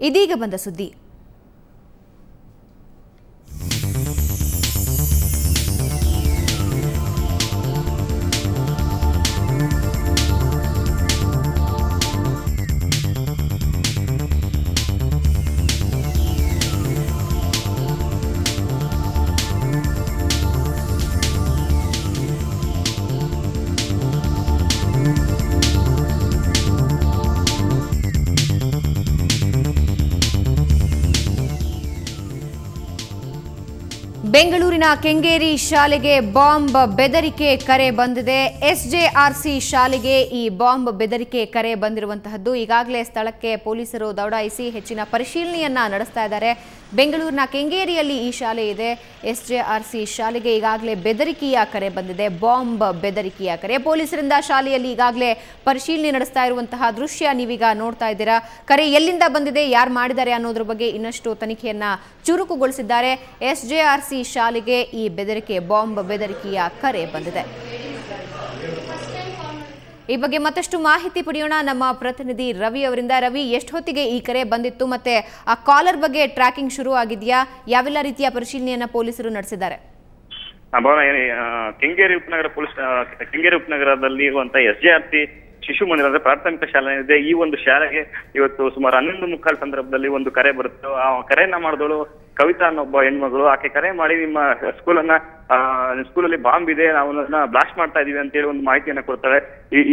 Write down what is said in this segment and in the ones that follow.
ಇದೀಗ ಬಂದ ಸುದ್ದಿ. ಬೆಂಗಳೂರಿನ ಕೆಂಗೇರಿ ಶಾಲೆಗೆ ಬಾಂಬ್ ಬೆದರಿಕೆ ಕರೆ ಬಂದಿದೆ. ಎಸ್ಜೆಆರ್ಸಿ ಶಾಲೆಗೆ ಈ ಬಾಂಬ್ ಬೆದರಿಕೆ ಕರೆ ಬಂದಿರುವಂತಹದ್ದು ಈಗಾಗಲೇ ಸ್ಥಳಕ್ಕೆ ಪೊಲೀಸರು ದೌಡಾಯಿಸಿ ಹೆಚ್ಚಿನ ಪರಿಶೀಲನೆಯನ್ನ ನಡೆಸ್ತಾ ಇದ್ದಾರೆ. ಬೆಂಗಳೂರಿನ ಕೆಂಗೇರಿಯಲ್ಲಿ ಈ ಶಾಲೆ ಇದೆ. ಎಸ್ ಜೆ ಆರ್ ಸಿ ಶಾಲೆಗೆ ಈಗಾಗಲೇ ಬೆದರಿಕೆಯ ಕರೆ ಬಂದಿದೆ. ಬಾಂಬ್ ಬೆದರಿಕೆಯ ಕರೆ. ಪೊಲೀಸರಿಂದ ಶಾಲೆಯಲ್ಲಿ ಈಗಾಗಲೇ ಪರಿಶೀಲನೆ ನಡೆಸ್ತಾ ಇರುವಂತಹ ದೃಶ್ಯ ನೀವೀಗ ನೋಡ್ತಾ ಇದ್ದೀರಾ? ಕರೆ ಎಲ್ಲಿಂದ ಬಂದಿದೆ? ಯಾರು ಮಾಡಿದ್ದಾರೆ ಅನ್ನೋದ್ರ ಬಗ್ಗೆ ಇನ್ನಷ್ಟು ತನಿಖೆಯನ್ನ ಚುರುಕುಗೊಳಿಸಿದ್ದಾರೆ. ಎಸ್ ಜೆ ಆರ್ ಸಿ ಶಾಲೆಗೆ ಈ ಬೆದರಿಕೆ, ಬಾಂಬ್ ಬೆದರಿಕೆಯ ಕರೆ ಬಂದಿದೆ. ಈ ಬಗ್ಗೆ ಮತ್ತಷ್ಟು ಮಾಹಿತಿ ಪಡೆಯೋಣ. ನಮ್ಮ ಪ್ರತಿನಿಧಿ ರವಿ ಅವರಿಂದ. ರವಿ, ಎಷ್ಟು ಹೊತ್ತಿಗೆ ಈ ಕರೆ ಬಂದಿತ್ತು ಮತ್ತೆ ಆ ಕಾಲರ್ ಬಗ್ಗೆ ಟ್ರ್ಯಾಕಿಂಗ್ ಶುರು ಆಗಿದೆಯಾ? ಯಾವೆಲ್ಲ ರೀತಿಯ ಪರಿಶೀಲನೆಯನ್ನ ಪೊಲೀಸರು ನಡೆಸಿದ್ದಾರೆ? ಕೆಂಗೇರಿ ಉಪನಗರ ಪೊಲೀಸ್ ಕೆಂಗೇರಿ ಉಪನಗರದಲ್ಲಿ ಇರುವಂತಹ ಎಸ್ ಜೆ ಶಿಶು ಮಂದಿರ ಅಂದ್ರೆ ಪ್ರಾಥಮಿಕ ಶಾಲೆ ಇದೆ. ಈ ಒಂದು ಶಾಲೆಗೆ ಇವತ್ತು ಸುಮಾರು ಹನ್ನೊಂದು ಮುಕ್ಕಾಲು ಸಂದರ್ಭದಲ್ಲಿ ಒಂದು ಕರೆ ಬರುತ್ತೆ, ಆ ಕರೆಯನ್ನ ಮಾಡಿದವಳು ಕವಿತಾ ಅನ್ನೋ ಒಬ್ಬ ಹೆಣ್ಮಗಳು. ಆಕೆ ಕರೆ ಮಾಡಿ ನಿಮ್ಮ ಸ್ಕೂಲನ್ನ ಸ್ಕೂಲಲ್ಲಿ ಬಾಂಬ್ ಇದೆ ನಾವು ಅದನ್ನ ಬ್ಲಾಸ್ಟ್ ಮಾಡ್ತಾ ಇದೀವಿ ಅಂತೇಳಿ ಒಂದು ಮಾಹಿತಿಯನ್ನ ಕೊಡ್ತಾರೆ.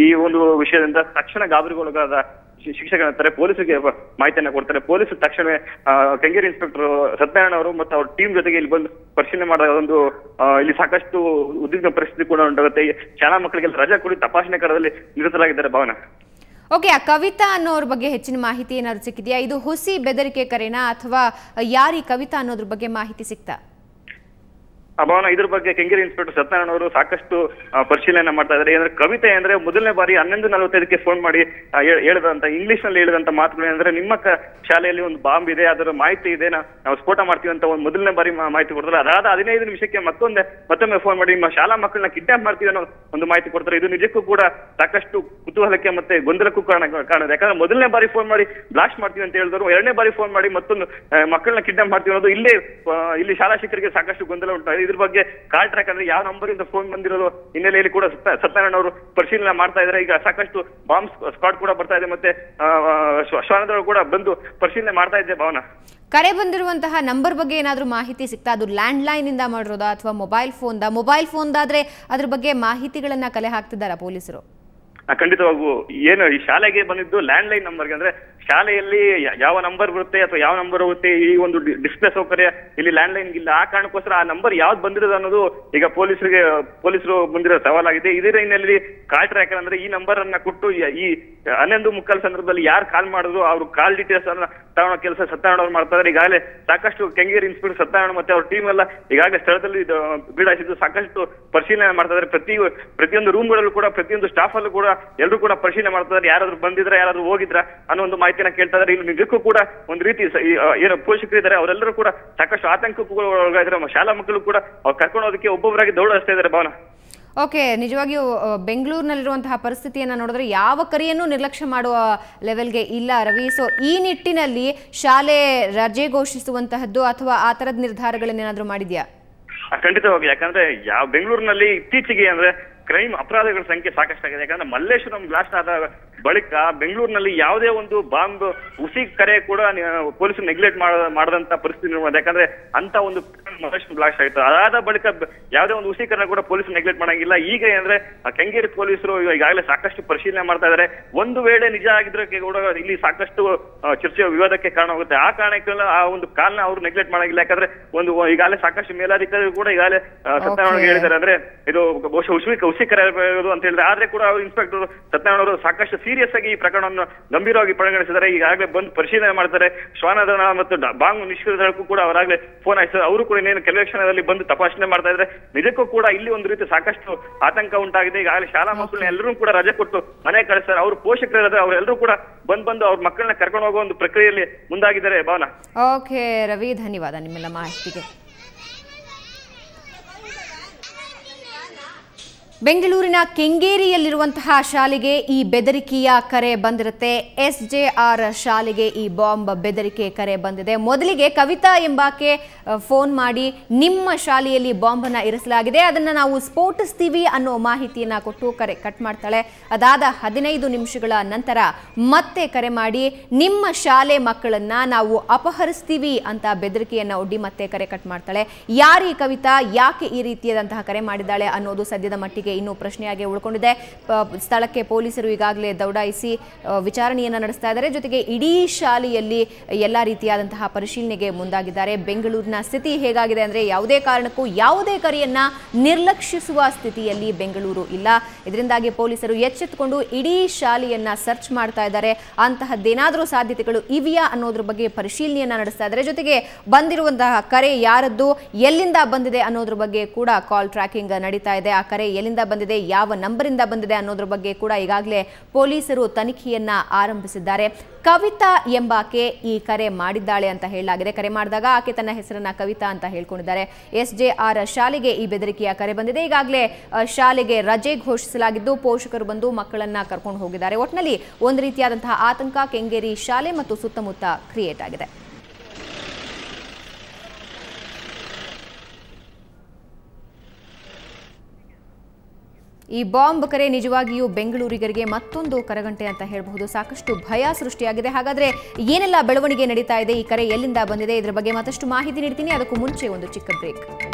ಈ ಒಂದು ವಿಷಯದಿಂದ ತಕ್ಷಣ ಗಾಬರಿಗೊಳಗಾದ ಶಿಕ್ಷಕರ ಪೊಲೀಸಿಗೆ ಪೊಲೀಸರಿಗೆ ಮಾಹಿತಿಯನ್ನ ಕೊಡ್ತಾರೆ. ಪೊಲೀಸ್ ತಕ್ಷಣವೇ ಕೆಂಗೇರಿ ಇನ್ಸ್ಪೆಕ್ಟರ್ ಸತ್ಯನಾರಾಯಣ ಅವರು ಮತ್ತು ಅವ್ರ ಟೀಮ್ ಜೊತೆಗೆ ಇಲ್ಲಿ ಬಂದು ಪರಿಶೀಲನೆ ಮಾಡಿದಾಗ ಅದೊಂದು ಇಲ್ಲಿ ಸಾಕಷ್ಟು ಉದ್ವಿಗ್ನ ಪರಿಸ್ಥಿತಿ ಕೂಡ ಉಂಟಾಗುತ್ತೆ. ಶಾಲಾ ಮಕ್ಕಳಿಗೆಲ್ಲ ರಜಾ ಕೂಡಿ ತಪಾಸಣೆ ಕಾರ್ಯದಲ್ಲಿ ನಿರತರಾಗಿದ್ದಾರೆ ಭಾವನ. ಓಕೆ, ಆ ಕವಿತಾ ಅನ್ನೋರ ಬಗ್ಗೆ ಹೆಚ್ಚಿನ ಮಾಹಿತಿ ಏನಾದ್ರು ಸಿಕ್ಕಿದೆಯಾ? ಇದು ಹುಸಿ ಬೆದರಿಕೆ ಕರೆನಾ ಅಥವಾ ಯಾರಿ ಕವಿತಾ ಅನ್ನೋದ್ರ ಬಗ್ಗೆ ಮಾಹಿತಿ ಸಿಕ್ತಾ? ಭವನ ಇದ್ರ ಬಗ್ಗೆ ಕೆಂಗೇರಿ ಇನ್ಸ್ಪೆಕ್ಟರ್ ಸತ್ಯನಾರಾಯಣ ಅವರು ಸಾಕಷ್ಟು ಪರಿಶೀಲನೆ ಮಾಡ್ತಾ ಇದ್ದಾರೆ. ಏನಂದ್ರೆ ಕವಿತೆ ಅಂದ್ರೆ ಮೊದಲನೇ ಬಾರಿ ಹನ್ನೊಂದು ನಲವತ್ತೈದಕ್ಕೆ ಫೋನ್ ಮಾಡಿ ಹೇಳಿದಂತ ಇಂಗ್ಲಿಷ್ನಲ್ಲಿ ಹೇಳಿದಂತ ಮಾತುಗಳು ಏನಂದ್ರೆ ನಿಮ್ಮ ಶಾಲೆಯಲ್ಲಿ ಒಂದು ಬಾಂಬ್ ಇದೆ, ಅದರ ಮಾಹಿತಿ ಇದೆ ನಾವು ಸ್ಫೋಟ ಮಾಡ್ತೀವಿ ಅಂತ ಒಂದು ಮೊದಲನೇ ಬಾರಿ ಮಾಹಿತಿ ಕೊಡ್ತಾರೆ. ಅದಾದ ಹದಿನೈದು ನಿಮಿಷಕ್ಕೆ ಮತ್ತೊಂದು, ಮತ್ತೊಮ್ಮೆ ಫೋನ್ ಮಾಡಿ, ನಿಮ್ಮ ಶಾಲಾ ಮಕ್ಕಳನ್ನ ಕಿಡ್ನಾಪ್ ಮಾಡ್ತೀವಿ ಅನ್ನೋ ಒಂದು ಮಾಹಿತಿ ಕೊಡ್ತಾರೆ. ಇದು ನಿಜಕ್ಕೂ ಕೂಡ ಸಾಕಷ್ಟು ಕುತೂಹಲಕ್ಕೆ ಮತ್ತೆ ಗೊಂದಲಕ್ಕೂ ಕಾರಣ ಕಾರಣ ಯಾಕಂದ್ರೆ ಮೊದಲನೇ ಬಾರಿ ಫೋನ್ ಮಾಡಿ ಬ್ಲಾಸ್ಟ್ ಮಾಡ್ತೀವಿ ಅಂತ ಹೇಳಿದ್ರು ಎರಡನೇ ಬಾರಿ ಫೋನ್ ಮಾಡಿ ಮತ್ತೊಂದು ಮಕ್ಕಳನ್ನ ಕಿಡ್ನಾಪ್ ಮಾಡ್ತೀವಿ ಅನ್ನೋದು ಇಲ್ಲೇ ಇಲ್ಲಿ ಶಾಲಾ ಶಿಕ್ಷಕರಿಗೆ ಸಾಕಷ್ಟು ಗೊಂದಲ ಉಂಟಾಗಿದೆ ಇದ್ರ ಬಗ್ಗೆ ಕಾಲ್ ಟ್ರ್ಯಾಕ್ ಅಂದ್ರೆ ಯಾವ ನಂಬರ್ ಇಂದ ಫೋನ್ ಬಂದಿರೋದು ಹಿನ್ನೆಲೆಯಲ್ಲಿ ಕೂಡ ಸತ್ಯ- ಸತ್ಯನಾರಾಯಣ ಅವರು ಪರಿಶೀಲನೆ ಮಾಡ್ತಾ ಇದ್ದಾರೆ. ಈಗ ಸಾಕಷ್ಟು ಬಾಂಬ್ ಸ್ಕ್ವಾಡ್ ಕೂಡ ಬರ್ತಾ ಇದೆ ಮತ್ತೆ ಶ್ವಾನದವರು ಕೂಡ ಬಂದು ಪರಿಶೀಲನೆ ಮಾಡ್ತಾ ಇದ್ದೆ ಭಾವನ. ಕರೆ ಬಂದಿರುವಂತಹ ನಂಬರ್ ಬಗ್ಗೆ ಏನಾದರೂ ಮಾಹಿತಿ ಸಿಕ್ತಾ ಅದು ಲ್ಯಾಂಡ್ ಲೈನ್ ಇಂದ ಮಾಡಿರೋದಾ ಅಥವಾ ಮೊಬೈಲ್ ಫೋನ್ ದ? ಮೊಬೈಲ್ ಫೋನ್ ದಾದ್ರೆ ಅದ್ರ ಬಗ್ಗೆ ಮಾಹಿತಿಗಳನ್ನ ಕಲೆ ಹಾಕ್ತಿದ್ದಾರಾ ಪೊಲೀಸರು? ಖಂಡಿತವಾಗೂ ಏನು, ಈ ಶಾಲೆಗೆ ಬಂದಿದ್ದು ಲ್ಯಾಂಡ್ ಲೈನ್ ನಂಬರ್ಗೆ ಅಂದ್ರೆ, ಶಾಲೆಯಲ್ಲಿ ಯಾವ ನಂಬರ್ ಬರುತ್ತೆ ಅಥವಾ ಯಾವ ನಂಬರ್ ಹೋಗುತ್ತೆ, ಈ ಒಂದು ಡಿಸ್ಪ್ಲೇ ಸೌಕರ್ಯ ಇಲ್ಲಿ ಲ್ಯಾಂಡ್ ಲೈನ್ ಇಲ್ಲ. ಆ ಕಾರಣಕ್ಕೋಸ್ಕರ ಆ ನಂಬರ್ ಯಾವ್ದು ಬಂದಿರೋದು ಅನ್ನೋದು ಈಗ ಪೊಲೀಸರಿಗೆ, ಪೊಲೀಸರು ಬಂದಿರೋ ಸವಾಲಾಗಿದೆ. ಇದೇ ಹಿನ್ನೆಲೆಯಲ್ಲಿ ಕಾಲ್ ಟ್ರ್ಯಾಕರ್ ಅಂದ್ರೆ ಈ ನಂಬರ್ ಅನ್ನ ಕೊಟ್ಟು, ಈ ಹನ್ನೊಂದು ಮುಕ್ಕಾಲ್ ಸಂದರ್ಭದಲ್ಲಿ ಯಾರು ಕಾಲ್ ಮಾಡಿದ್ರು, ಅವ್ರ ಕಾಲ್ ಡೀಟೇಲ್ಸ್ ಅನ್ನ ತಗೊಳ್ಳೋ ಕೆಲಸ ಸತ್ಯನಾರಾಯಣ ಅವ್ರು ಮಾಡ್ತಾ ಇದ್ದಾರೆ ಈಗಾಗಲೇ ಸಾಕಷ್ಟು ಕೆಂಗೇರಿ ಇನ್ಸ್ಪೆಕ್ಟರ್ ಸತ್ತಾಣ ಮತ್ತೆ ಅವ್ರ ಟೀಮ್ ಎಲ್ಲ ಈಗಾಗಲೇ ಸ್ಥಳದಲ್ಲಿ ಬೀಡಾಯಿಸಿದ್ದು ಸಾಕಷ್ಟು ಪರಿಶೀಲನೆ ಮಾಡ್ತಾ ಇದಾರೆ ಪ್ರತಿ ಪ್ರತಿಯೊಂದು ರೂಮ್ಗಳಲ್ಲೂ ಕೂಡ, ಪ್ರತಿಯೊಂದು ಸ್ಟಾಫ್ ಅಲ್ಲೂ ಕೂಡ ಎಲ್ಲರೂ ಕೂಡ ಪರಿಶೀಲನೆ ಮಾಡ್ತಾ ಇದ್ದಾರೆ ಯಾರಾದ್ರೂ ಬಂದಿದ್ರ, ಯಾರಾದ್ರೂ ಹೋಗಿದ್ರ ಅನ್ನೋ ಒಂದು ಮಾಹಿತಿನ ಕೇಳ್ತಾ ಇದ್ದಾರೆ. ಇಲ್ಲಿ ನಿಜಕ್ಕೂ ಕೂಡ ಒಂದು ರೀತಿ ಏನು ಪೋಷಕರು ಇದ್ದಾರೆ ಅವರೆಲ್ಲರೂ ಕೂಡ ಸಾಕಷ್ಟು ಆತಂಕ ಶಾಲಾ ಮಕ್ಕಳು ಕೂಡ ಅವ್ರು ಕರ್ಕೊಂಡು ಹೋದಕ್ಕೆ ಒಬ್ಬೊಬ್ಬರಾಗಿ ದೌಡಾಡ್ತಾ ಇದ್ದಾರೆ ಭಾವನ. ಓಕೆ, ನಿಜವಾಗಿಯೂ ಬೆಂಗಳೂರಿನಲ್ಲಿರುವಂತಹ ಪರಿಸ್ಥಿತಿಯನ್ನು ನೋಡಿದ್ರೆ ಯಾವ ಕರಿಯನ್ನು ನಿರ್ಲಕ್ಷ್ಯ ಮಾಡುವ ಲೆವೆಲ್ಗೆ ಇಲ್ಲ ರವಿ. ಸೊ ಈ ನಿಟ್ಟಿನಲ್ಲಿ ಶಾಲೆ ರಜೆ ಘೋಷಿಸುವಂತಹದ್ದು ಅಥವಾ ಆ ತರದ ನಿರ್ಧಾರಗಳನ್ನೇನಾದ್ರೂ ಮಾಡಿದ್ಯಾ? ಖಂಡಿತವಾಗಿ. ಯಾಕಂದ್ರೆ, ಯಾವ ಬೆಂಗಳೂರಿನಲ್ಲಿ ಇತ್ತೀಚೆಗೆ ಅಂದ್ರೆ ಕ್ರೈಮ್ ಅಪರಾಧಗಳ ಸಂಖ್ಯೆ ಸಾಕಷ್ಟಾಗಿದೆ. ಯಾಕಂದ್ರೆ, ಮಲ್ಲೇಶ್ವರಂ ಬ್ಲಾಸ್ಟ್ ಆದ ಬಳಿಕ ಬೆಂಗಳೂರಿನಲ್ಲಿ ಯಾವುದೇ ಒಂದು ಬಾಂಬ್ ಹುಸಿ ಕರೆ ಕೂಡ ಪೊಲೀಸರು ನೆಗ್ಲೆಕ್ಟ್ ಮಾಡದಂತ ಪರಿಸ್ಥಿತಿ ನಿರ್ಮಾಣ ಯಾಕಂದ್ರೆ ಅಂತ ಒಂದು ಮಹೇಶ್ ಬ್ಲಾಸ್ಟ್ ಆಯ್ತು. ಅದಾದ ಬಳಿಕ ಯಾವುದೇ ಒಂದು ಹುಸಿ ಕರೆ ಕೂಡ ಪೊಲೀಸ್ ನೆಗ್ಲೆಕ್ಟ್ ಮಾಡಂಗಿಲ್ಲ. ಈಗ ಏನಂದ್ರೆ ಕೆಂಗೇರಿ ಪೊಲೀಸರು ಈಗಾಗಲೇ ಸಾಕಷ್ಟು ಪರಿಶೀಲನೆ ಮಾಡ್ತಾ ಇದ್ದಾರೆ ಒಂದು ವೇಳೆ ನಿಜ ಆಗಿದ್ರೆ ಇಲ್ಲಿ ಸಾಕಷ್ಟು ಚರ್ಚೆ ವಿವಾದಕ್ಕೆ ಕಾರಣವಾಗುತ್ತೆ. ಆ ಕಾರಣಕ್ಕೆ ಆ ಒಂದು ಕಾಲನ ಅವರು ನೆಗ್ಲೆಕ್ಟ್ ಮಾಡಂಗಿಲ್ಲ. ಯಾಕಂದ್ರೆ ಒಂದು ಈಗಾಗಲೇ ಸಾಕಷ್ಟು ಮೇಲಾಧಿಕಾರಿಗಳು ಕೂಡ ಈಗಾಗಲೇ ಸತ್ಯನಾರಾಯಣ ಹೇಳಿದ್ದಾರೆ. ಅಂದ್ರೆ ಇದು ಬಹುಶಃ ಹುಸಿ ಹುಸಿ ಕರೆ ಅಂತ ಹೇಳಿದ್ರೆ, ಆದ್ರೆ ಕೂಡ ಇನ್ಸ್ಪೆಕ್ಟರ್ ಸತ್ಯನಾರಾಯಣ ಅವರು ಸಾಕಷ್ಟು ಸೀರಿಯಸ್ ಆಗಿ ಈ ಪ್ರಕರಣವನ್ನು ಗಂಭೀರವಾಗಿ ಪರಿಗಣಿಸಿದ್ದಾರೆ ಈಗಾಗಲೇ ಬಂದು ಪರಿಶೀಲನೆ ಮಾಡ್ತಾರೆ. ಶ್ವಾನದಳ ಮತ್ತು ಬಾಂಗ್ ನಿಷ್ಕ್ರಿಯಕ್ಕೂ ಕೂಡ ಅವರಾಗಲೇ ಫೋನ್ ಹಾಯಿಸಿದ್ದಾರೆ ಅವರು ಕೂಡ ಇನ್ನೇನು ಕೆಲವೇ ಕ್ಷಣದಲ್ಲಿ ಬಂದು ತಪಾಸಣೆ ಮಾಡ್ತಾ ಇದ್ದಾರೆ. ನಿಜಕ್ಕೂ ಕೂಡ ಇಲ್ಲಿ ಒಂದು ರೀತಿ ಸಾಕಷ್ಟು ಆತಂಕ ಉಂಟಾಗಿದೆ. ಈಗಾಗಲೇ ಶಾಲಾ ಮಕ್ಕಳನ್ನ ಎಲ್ಲರೂ ಕೂಡ ರಜೆ ಕೊಟ್ಟು ಮನೆ ಕಳಿಸ್ತಾರೆ. ಅವ್ರ ಪೋಷಕರು ಇದ್ದಾರೆ ಅವರೆಲ್ಲರೂ ಕೂಡ ಬಂದ್ ಬಂದು ಅವ್ರ ಮಕ್ಕಳನ್ನ ಕರ್ಕೊಂಡು ಹೋಗುವ ಒಂದು ಪ್ರಕ್ರಿಯೆಯಲ್ಲಿ ಮುಂದಾಗಿದ್ದಾರೆ ಭಾವನಾ. ಓಕೆ ರವಿ ಧನ್ಯವಾದ ನಿಮ್ಮೆಲ್ಲ ಮಾಹಿತಿಗೆ. ಬೆಂಗಳೂರಿನ ಕೆಂಗೇರಿಯಲ್ಲಿರುವಂತಹ ಶಾಲೆಗೆ ಈ ಬೆದರಿಕೆಯ ಕರೆ ಬಂದಿರುತ್ತೆ. ಎಸ್ ಜೆ ಆರ್ ಶಾಲೆಗೆ ಈ ಬಾಂಬ್ ಬೆದರಿಕೆ ಕರೆ ಬಂದಿದೆ. ಮೊದಲಿಗೆ ಕವಿತಾ ಎಂಬಾಕೆ ಫೋನ್ ಮಾಡಿ ನಿಮ್ಮ ಶಾಲೆಯಲ್ಲಿ ಬಾಂಬನ್ನು ಇರಿಸಲಾಗಿದೆ. ಅದನ್ನು ನಾವು ಸ್ಫೋಟಿಸ್ತೀವಿ ಅನ್ನೋ ಮಾಹಿತಿಯನ್ನ ಕೊಟ್ಟು ಕರೆ, ಕಟ್ ಮಾಡ್ತಾಳೆ. ಅದಾದ ಹದಿನೈದು ನಿಮಿಷಗಳ ನಂತರ ಮತ್ತೆ ಕರೆ ಮಾಡಿ ನಿಮ್ಮ ಶಾಲೆ ಮಕ್ಕಳನ್ನ ನಾವು ಅಪಹರಿಸ್ತೀವಿ ಅಂತ ಬೆದರಿಕೆಯನ್ನ ಒಡ್ಡಿ ಮತ್ತೆ ಕರೆ ಕಟ್ ಮಾಡ್ತಾಳೆ. ಯಾರೀ ಕವಿತಾ, ಯಾಕೆ ಈ ರೀತಿಯಾದಂತಹ ಕರೆ ಮಾಡಿದ್ದಾಳೆ ಅನ್ನೋದು ಸದ್ಯದ ಮಟ್ಟಿಗೆ ಇನ್ನೂ ಪ್ರಶ್ನೆಯಾಗಿ ಉಳ್ಕೊಂಡಿದೆ. ಸ್ಥಳಕ್ಕೆ ಪೊಲೀಸರು ಈಗಾಗಲೇ ದೌಡಾಯಿಸಿ ವಿಚಾರಣೆಯನ್ನ ನಡೆಸ್ತಾ ಇದ್ದಾರೆ. ಜೊತೆಗೆ ಇಡೀ ಶಾಲೆಯಲ್ಲಿ ಎಲ್ಲ ರೀತಿಯಾದಂತಹ ಪರಿಶೀಲನೆಗೆ ಮುಂದಾಗಿದ್ದಾರೆ. ಬೆಂಗಳೂರಿನ ಸ್ಥಿತಿ ಹೇಗಾಗಿದೆ ಅಂದ್ರೆ ಯಾವುದೇ ಕಾರಣಕ್ಕೂ ಯಾವುದೇ ಕರೆಯನ್ನ ನಿರ್ಲಕ್ಷಿಸುವ ಸ್ಥಿತಿಯಲ್ಲಿ ಬೆಂಗಳೂರು ಇಲ್ಲ. ಇದರಿಂದಾಗಿ ಪೊಲೀಸರು ಎಚ್ಚೆತ್ತುಕೊಂಡು ಇಡೀ ಶಾಲೆಯನ್ನ ಸರ್ಚ್ ಮಾಡ್ತಾ ಇದ್ದಾರೆ. ಅಂತಹದ್ದೇನಾದರೂ ಸಾಧ್ಯತೆಗಳು ಇವೆಯಾ ಅನ್ನೋದ್ರ ಬಗ್ಗೆ ಪರಿಶೀಲನೆಯನ್ನ ನಡೆಸ್ತಾ ಇದ್ದಾರೆ. ಜೊತೆಗೆ ಬಂದಿರುವಂತಹ ಕರೆ ಯಾರದ್ದು, ಎಲ್ಲಿಂದ ಬಂದಿದೆ ಅನ್ನೋದ್ರ ಬಗ್ಗೆ ಕೂಡ ಕಾಲ್ ಟ್ರ್ಯಾಕಿಂಗ್ ನಡೀತಾ ಇದೆ. ಆ ಕರೆ ಎಲ್ಲಿಂದ ಬಂದಿದೆ, ಯಾವ ನಂಬರಿಂದ ಬಂದಿದೆ ಅನ್ನೋದ್ರ ಬಗ್ಗೆ ಕೂಡ ಈಗಾಗಲೇ ಪೊಲೀಸರು ತನಿಖೆಯನ್ನ ಆರಂಭಿಸಿದ್ದಾರೆ. ಕವಿತಾ ಎಂಬಾಕೆ ಈ ಕರೆ ಮಾಡಿದ್ದಾಳೆ ಅಂತ ಹೇಳಲಾಗಿದೆ. ಕರೆ ಮಾಡಿದಾಗ ಆಕೆ ತನ್ನ ಹೆಸರನ್ನ ಕವಿತಾ ಅಂತ ಹೇಳ್ಕೊಂಡಿದ್ದಾರೆ. ಎಸ್ ಜೆ ಆರ್ ಶಾಲೆಗೆ ಈ ಬೆದರಿಕೆಯ ಕರೆ ಬಂದಿದೆ. ಈಗಾಗಲೇ ಶಾಲೆಗೆ ರಜೆ ಘೋಷಿಸಲಾಗಿದ್ದು ಪೋಷಕರು ಬಂದು ಮಕ್ಕಳನ್ನ ಕರ್ಕೊಂಡು ಹೋಗಿದ್ದಾರೆ. ಒಟ್ಟಿನಲ್ಲಿ ಒಂದು ರೀತಿಯಾದಂತಹ ಆತಂಕ, ಕೆಂಗೇರಿ ಶಾಲೆ ಮತ್ತು ಸುತ್ತಮುತ್ತ ಕ್ರಿಯೇಟ್ ಆಗಿದೆ. ಈ ಬಾಂಬ್ ಕರೆ ನಿಜವಾಗಿಯೂ ಬೆಂಗಳೂರಿಗರಿಗೆ ಮತ್ತೊಂದು ಕರಗಂಟೆ ಅಂತ ಹೇಳಬಹುದು. ಸಾಕಷ್ಟು ಭಯ ಸೃಷ್ಟಿಯಾಗಿದೆ. ಹಾಗಾದ್ರೆ ಏನೆಲ್ಲ ಬೆಳವಣಿಗೆ ನಡೀತಾ ಇದೆ? ಈ ಕರೆ ಎಲ್ಲಿಂದ ಬಂದಿದೆ? ಇದರ ಬಗ್ಗೆ ಮತ್ತಷ್ಟು ಮಾಹಿತಿ ನೀಡ್ತೀನಿ. ಅದಕ್ಕೂ ಮುಂಚೆ ಒಂದು ಚಿಕ್ಕ ಬ್ರೇಕ್.